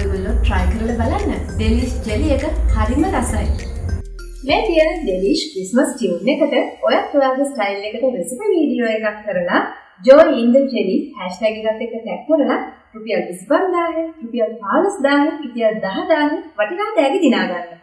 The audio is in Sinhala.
ඔයගොල්ලො ට්‍රයි කරල බලන්න. ඩෙලිස් ජෙලි එක හරිම රසයි. නැතිය ඩෙලිස් ක්‍රිස්මස් ටියව් එකට ඔය තුවාගේ ස්ටයිල් එකට රෙසිප වීඩියෝ එකක් කරලා ජෝ ඉන්ද ජෙලි හැෂ්ටැග එකත් එක ටැක් කරලා රුපියල් විස්පන්දාහ රුපියල් පාලස්දාහ රුපියල් දහදාහ වටිනා තෑගි දිනාගන්න.